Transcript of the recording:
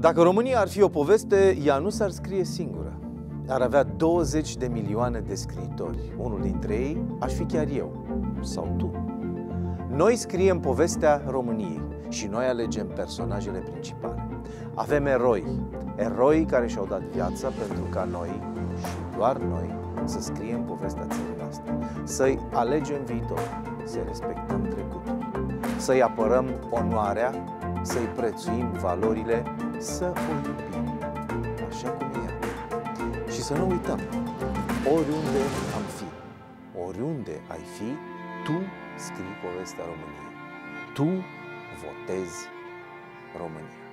Dacă România ar fi o poveste, ea nu s-ar scrie singură. Ar avea 20 de milioane de scriitori. Unul dintre ei aș fi chiar eu. Sau tu. Noi scriem povestea României și noi alegem personajele principale. Avem eroi, eroi care și-au dat viața pentru ca noi și doar noi să scriem povestea țării noastre, să-i alegem viitor, să respectăm trecutul, să-i apărăm onoarea, să-i prețuim valorile, să o iubim, așa cum e ea. Și să nu uităm, oriunde am fi, oriunde ai fi, tu scrii povestea României. Tu votezi România.